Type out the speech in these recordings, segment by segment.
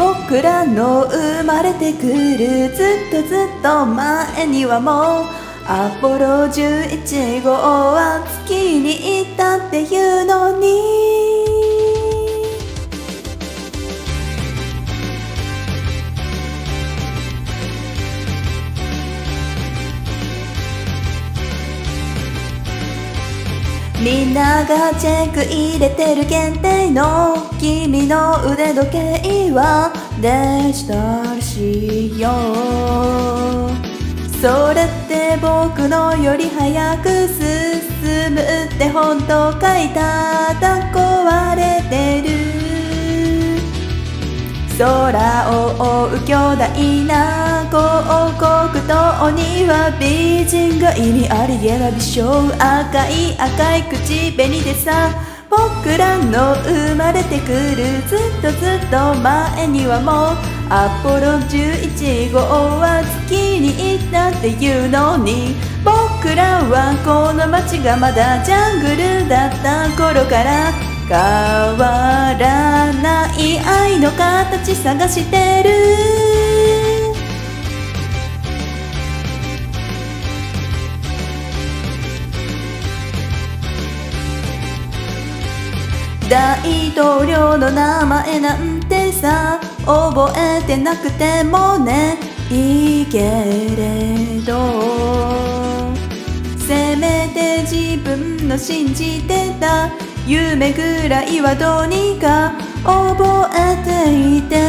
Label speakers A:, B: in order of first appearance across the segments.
A: 僕らの生まれてくるずっとずっと前にはもうアポロ11号は月に行ったっていうのに。みんながチェック入れてる限定の君の腕時計はデジタル仕様。それって僕のより早く進むって本当かいた。だ壊れてる。空を覆う巨大な広告塔には美人が意味ありげな美少赤い赤い口紅でさ僕らの生まれてくるずっとずっと前にはもうアポロ11号は月に行ったっていうのに僕らはこの街がまだジャングルだった頃から変わらない愛の形探してる。大統領の名前なんてさ覚えてなくてもね。いいけれどせめて自分の信じてた夢ぐらいはどうにか覚えていて。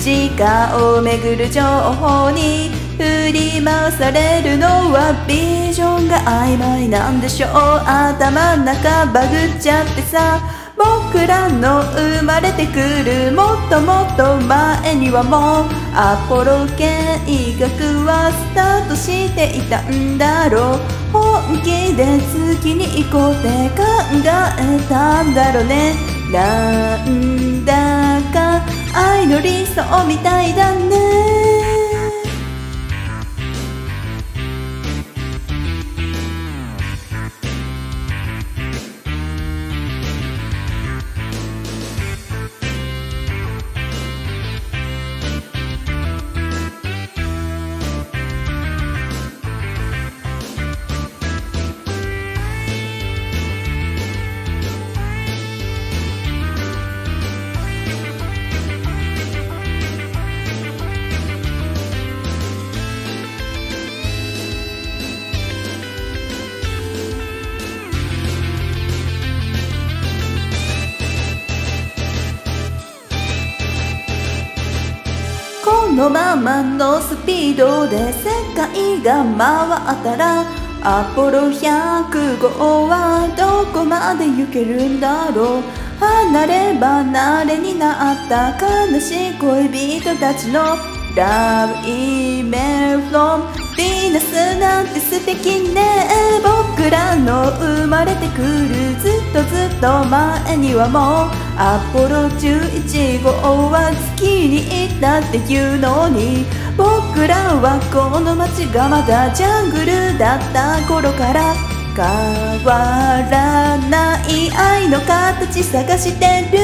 A: 時間を巡る情報に振り回されるのはビジョンが曖昧なんでしょう。頭ん中バグっちゃってさ。僕らの生まれてくるもっともっと前にはもうアポロ計画はスタートしていたんだろう。本気で好きに行こうって考えたんだろうね。なんだか愛の理想みたいだね。のままのスピードで世界が回ったらアポロ100号はどこまで行けるんだろう。離れ離れになった悲しい恋人たちの Love email from Venus なんて素敵ね僕らの生まれてくるずっとずっと前にはもう。アポロ11号は月に行ったっていうのに僕らはこの街がまだジャングルだった頃から変わらない愛の形探してる